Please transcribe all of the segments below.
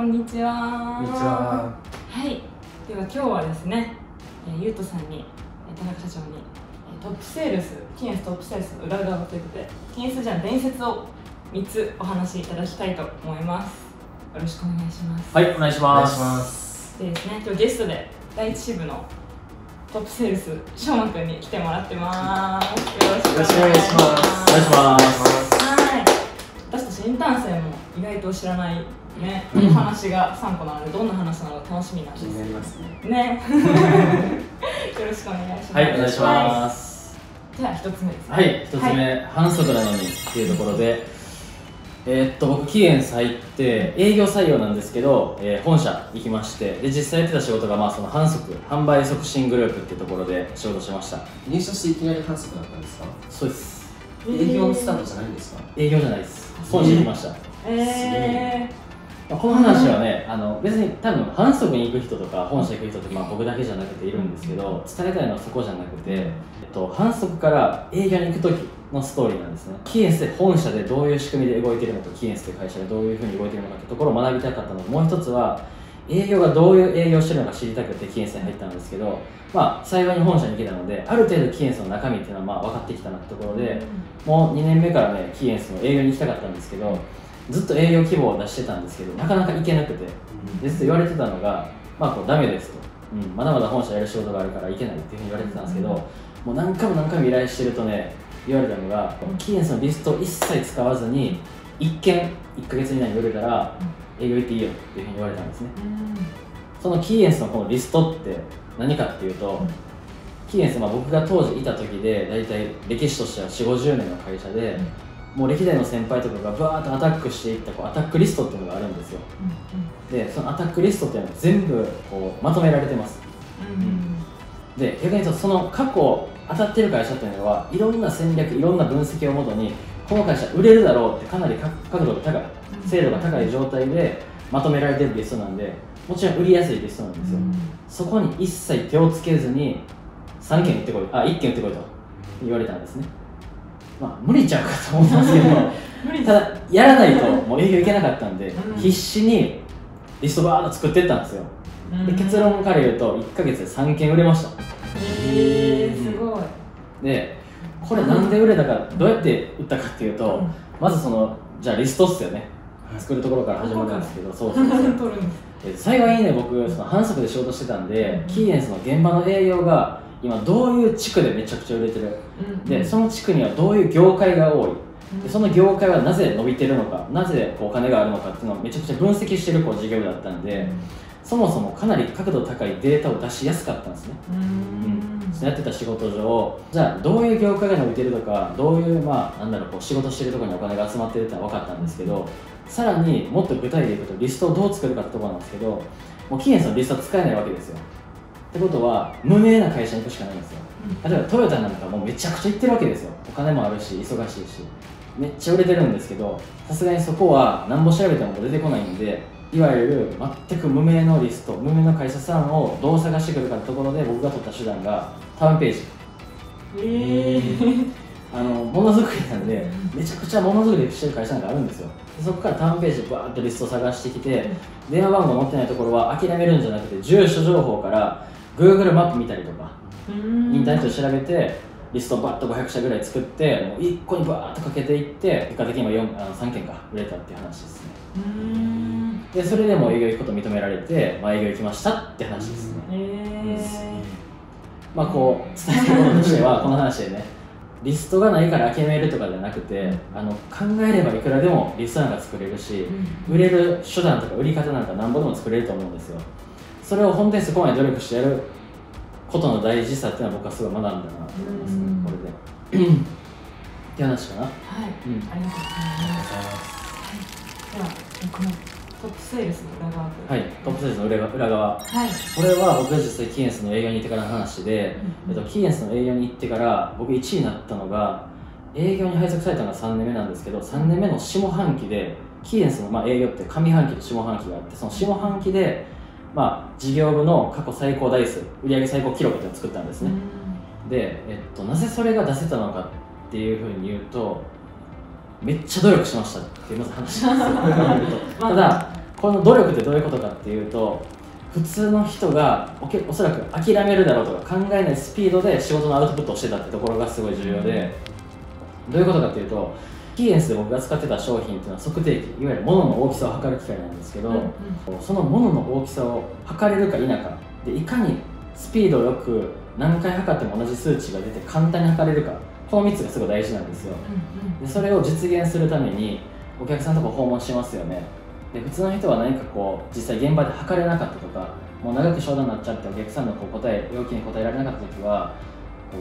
こんにちは。こんにちは。はい。では今日はですね、えー、ゆうとさんに、えー田中社長に、えートップセールス、キンストップセールスの裏側ということで、キンスじゃん伝説を3つお話しいただきたいと思います。よろしくお願いします。はい、お願いしお願いします。ます。でですね、今日ゲストで第一支部のトップセールス、しょうまくんに来てもらってます。よろしくお願いします。お願いします。私たちインターン生も意外と知らないね、うんお話が3個なので、どんな話なのか楽しみなんです気になりますね。ね。よろしくお願いします。はい、お願いします。じゃあ一つ目ですね。はい、一つ目、はい反則なのにっていうところで、えーっと、僕、期限入って、営業採用なんですけど、えー本社行きまして、で、実際やってた仕事が、まあ、その反則、販売促進グループっていうところで仕事してました。入社していきなり反則だったんですか？そうです。営業のスタートじゃないんですか？営業じゃないです。本社行きました。え。まあこの話はね、あの別に多分反則に行く人とか本社行く人ってまあ僕だけじゃなくているんですけど伝えたいのはそこじゃなくて、えっと、反則から営業に行く時のストーリーなんですね。キーエンスで本社でどういう仕組みで動いているのかキーエンスという会社でどういうふうに動いているのかってところを学びたかったのともう一つは営業がどういう営業してるのか知りたくてキーエンスに入ったんですけどまあ幸いに本社に行けたのである程度キーエンスの中身っていうのはまあ分かってきたなってところで、もう2年目からね、キーエンスの営業に行きたかったんですけど、ずっと営業希望を出してたんですけど、なかなか行けなくて、でずっと言われてたのが、まあ、こうダメですと、うん、まだまだ本社やる仕事があるから行けないっていうふうに言われてたんですけど、もう何回も何回も依頼してるとね、言われたのが、キーエンスのリストを一切使わずに、1件1ヶ月以内に売れたら、営業行っていいよっていうふうに言われたんですね。そのキーエンスのこのリストって何かっていうと、キーエンス、まあ、僕が当時いた時で大体歴史としては4 5 0年の会社で、もう歴代の先輩とかがバーッとアタックしていったこうアタックリストっていうのがあるんですよ。でそのアタックリストっていうのは全部こうまとめられてます。で逆に言うとその過去当たってる会社っていうのはいろんな戦略いろんな分析をもとにこの会社売れるだろうってかなり角角度が高い精度が高い状態でまとめられてるリストなんでもちろん売りやすいリストなんですよ、そこに一切手をつけずに3件売ってこいあ1件売ってこいと言われたんですね。まあ無理ちゃうかと思ったんですけど 無理ただやらないともう営業いけなかったんで、うん。必死にリストバーッと作っていったんですよ。で結論から言うと1ヶ月で3件売れました。えー、すごい。でこれなんで売れたかどうやって売ったかっていうと、うん。まずそのじゃあリストっすよね。作るところから始まるんですけどそうそうそう。幸いにね僕その反則で仕事してたんで、キーエンスの現場の営業が今どういう地区でめちゃくちゃ売れてる。でその地区にはどういう業界が多い。でその業界はなぜ伸びてるのかなぜお金があるのかっていうのをめちゃくちゃ分析してるこう事業部だったんで、そもそもかなり角度高いデータを出しやすかったんですね、うん、やってた仕事上じゃあどういう業界が伸びてるとかどういうまあなんだろうこう仕事してるところにお金が集まってるってのは分かったんですけどさらにもっと具体でいくとリストをどう作るかってところなんですけどもうキーエンスのリストは使えないわけですよ。ってことは無名な会社に行くしかないんですよ。例えばトヨタなんかもうめちゃくちゃ行ってるわけですよ。お金もあるし忙しいし。めっちゃ売れてるんですけどさすがにそこは何ぼ調べても出てこないんでいわゆる全く無名のリスト無名の会社さんをどう探してくるかところで僕が取った手段がタウンページ。えー、あのものづくりなんでめちゃくちゃものづくりしてる会社なんかあるんですよ。でそこからタウンページでバーッとリストを探してきて電話番号載ってないところは諦めるんじゃなくて住所情報から Google マップ見たりとかインターネットで調べてリストをバッと500社ぐらい作ってもう1個にバーッとかけていって結果的には4あの3件か売れたっていう話ですね。うんでそれでも営業行くこと認められて、まあ、営業行きましたって話ですね。えまあこう伝えたいこととしては この話でねリストがないから諦めるとかじゃなくてあの考えればいくらでもリストなんか作れるし売れる手段とか売り方なんかなんぼでも作れると思うんですよ。それを本当にそこまで努力してやることの大事さっていうのは僕はすごい学んだなと思いますねうん。これで。って話かな。はい、うん。ありがとうございます。では、このトップセールスの裏側とはいトップセールスの裏側。はい。これは僕が実際キーエンスの営業に行ってからの話で、えっと、キーエンスの営業に行ってから僕1位になったのが営業に配属されたのが3年目なんですけど3年目の下半期でキーエンスのまあ営業って上半期と下半期があってその下半期で、まあ、事業部の過去最高台数売上最高記録っていうのを作ったんですね、で、えっと、なぜそれが出せたのかっていうふうに言うとめっちゃ努力しましたっていうまず話なんですよ。ただこの努力ってどういうことかっていうと普通の人がおけおそらく諦めるだろうとか考えないスピードで仕事のアウトプットをしてたってところがすごい重要でどういうことかっていうとキーエンスで僕が使ってた商品っていうのは測定器いわゆる物の大きさを測る機械なんですけど、うんその物の大きさを測れるか否かでいかにスピードよく何回測っても同じ数値が出て簡単に測れるかこの3つがすごい大事なんですよ。でそれを実現するためにお客さんのとこ訪問しますよね。で普通の人は何かこう実際現場で測れなかったとかもう長く商談になっちゃってお客さんのこう答え要求に答えられなかった時は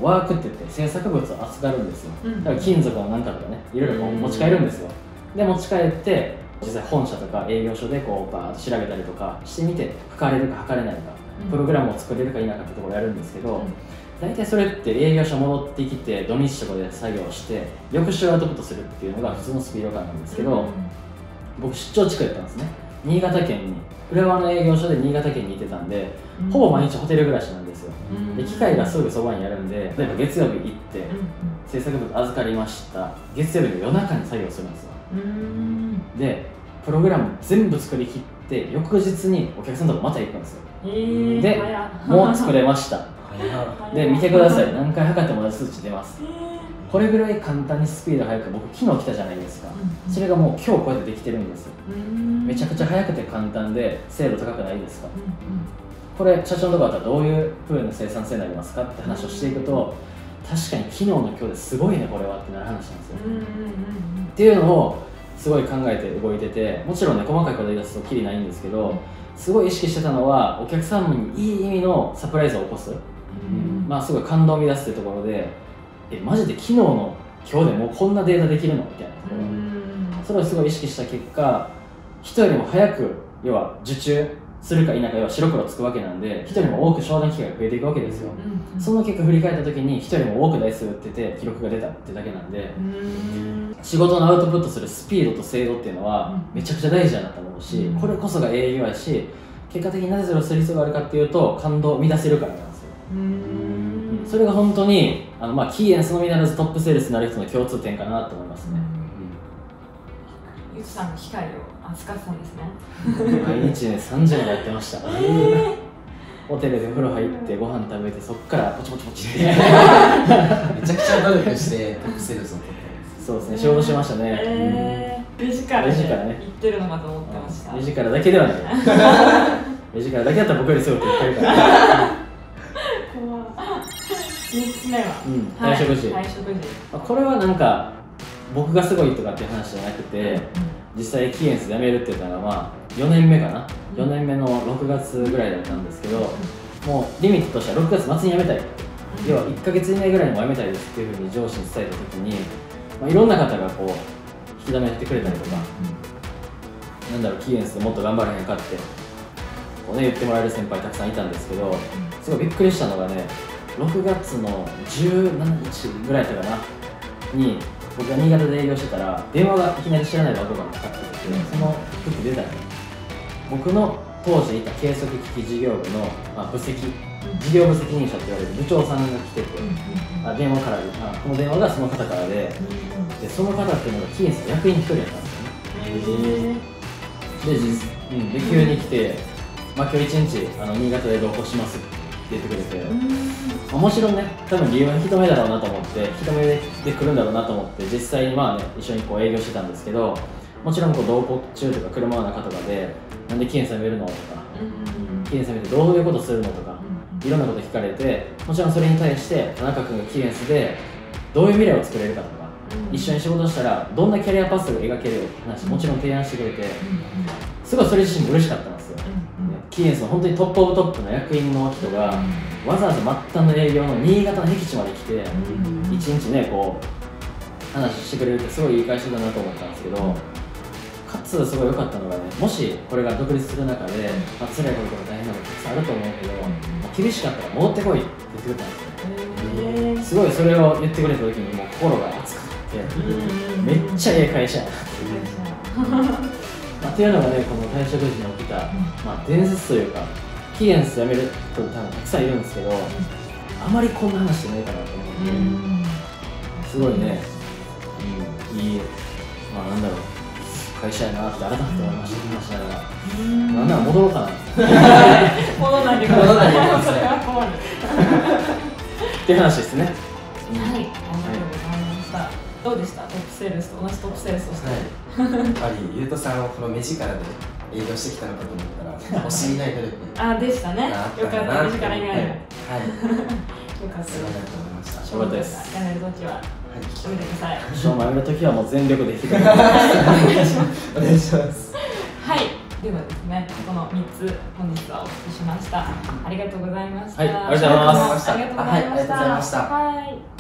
ワークって言って制作物を扱うんですよ。うん。だから金属のなんかとかねいろいろ持ち帰るんですよ。で持ち帰って実際本社とか営業所でこうバーッと調べたりとかしてみて測れるか測れないかうん。プログラムを作れるか否かってところをやるんですけど、うん大体それって営業所戻ってきて土日とかで作業して翌週アウトプットするっていうのが普通のスピード感なんですけど、僕出張地区やったんですね。新潟県に浦和の営業所で新潟県にいてたんで、うん。ほぼ毎日ホテル暮らしなんですよ。うん。で機械がすぐそばにあるんで例えば月曜日行ってうん制作物預かりました。月曜日の夜中に作業するんですよ。うん。でプログラム全部作り切って翌日にお客さんのとこまた行くんですよ。えーでもう作れましたで見てください。何回測っても同じ数値出ます。えーこれぐらい簡単にスピード速く僕昨日来たじゃないですか。うん。それがもう今日こうやってできてるんですうん。めちゃくちゃ速くて簡単で精度高くないですか。うんこれ社長のとこだったらどういう風な生産性になりますかって話をしていくと確かに昨日の今日ですごいねこれはってなる話なんですよ。っていうのをすごい考えて動いててもちろんね細かいこと言い出すときりないんですけどすごい意識してたのはお客様にいい意味のサプライズを起こす、うんまあすごい感動を生み出すっていうところでえマジで昨日の今日でもうこんなデータできるの？みたいな。ところ、うん。それをすごい意識した結果人よりも早く要は受注するか否か要は白黒つくわけなんで人よりも多く商談機会が増えていくわけですよ、うん。その結果振り返った時に人よりも多く台数打ってて記録が出たってだけなんでうん。仕事のアウトプットするスピードと精度っていうのはうん。めちゃくちゃ大事だなと思うし、うん。これこそが営業やし結果的になぜそれをする必要があるかっていうと感動を生み出せるからなんですそれが本当にあの、まあ、キーエンスのみならずトップセールスになる人の共通点かなと思いますね、ゆうとさんの機械を扱ってたんですね。毎日ね3時までやってました。ホテルで風呂入ってご飯食べてそっからポチポチポチって。めちゃくちゃ努力してトップセールスを取ったそうですね仕事しましたね、えー。レジからレジからね。行ってるのかと思ってました。レジからだけではない。レジからだけだったら僕よりすごく言ってるから、三つ目は、うん、は、はい、これはなんか僕がすごいとかっていう話じゃなくて、うん、実際キエンス辞めるって言ったのは4年目かな？4年目の6月ぐらいだったんですけど、もうリミットとしては6月末に辞めたい、要は1か月以内ぐらいにも辞めたいですっていうふうに上司に伝えた時に、まあ、いろんな方がこう引き止めてくれたりとか、うん、なんだろうキエンスでもっと頑張れへんかってこう、ね、言ってもらえる先輩たくさんいたんですけどすごいびっくりしたのがね6月の17日ぐらいだったかなに僕が新潟で営業してたら電話がいきなり知らない番号からかかってきてその時出たらね僕の当時いた計測機器事業部の、まあ、部席事業部責任者って言われる部長さんが来ててあ電話からであこの電話がその方からででその方っていうのがキーエンスの役員一人やったんですよね。で実、うん、で急に来て、まあ、今日一日あの新潟で同行しますって言ってくれて、まあもちろんね多分理由は引き止めだろうなと思って引き止めで来るんだろうなと思って実際にまあね一緒にこう営業してたんですけどもちろんこう同行中とか車の中とかでなんでキーエンス辞めるのとかキーエンス辞めてどういうことするのとかいろんなこと聞かれてもちろんそれに対して田中君がキーエンスでどういう未来を作れるかとか一緒に仕事したらどんなキャリアパスが描けるよって話もちろん提案してくれてすごいそれ自身も嬉しかったんですよ、ねキーエンスの本当に top of top の役員の人がわざわざ末端の営業の新潟の僻地まで来て一日ねこう話してくれるってすごいいい会社だなと思ったんですけどかつすごい良かったのがねもしこれが独立する中で、まあ、辛いこととか大変なことたくさんあると思うけど、まあ厳しかったら戻ってこいって言ってくれたんですよ。すごいそれを言ってくれた時にもう心が熱くてめっちゃええ会社やなってっていうのがねこの退職時に起きた、まあ、伝説というかキーエンス辞める人多分たくさんいるんですけどあまりこんな話してないかなと思って、すごいね、うん、いい、まあなんだろう、会社やなって改めて思いましたうん。なんなら戻ろうかな。っ 戻らないでください。戻らないでください。それは困るて話ですね。はい、ありがとうござい。どうでした？トップセールスと同じトップセールスとして。はい、やっぱりゆうとさんをこの目力で営業してきたのかと思ったら 惜しみない努力。あ、でしたね。よかった、ったんだな身近な以外はい、で。よはい、かった。すごいなと思いました。よかったですやめるときは、は。いやめてください。ショーもやめるときはもう全力で引きお願い。しますはい、ではですね、この三つ本日はお聞きしました。ありがとうございました。はい。ありがとうございますありがとうございました。はい。ありがとうございました。はい。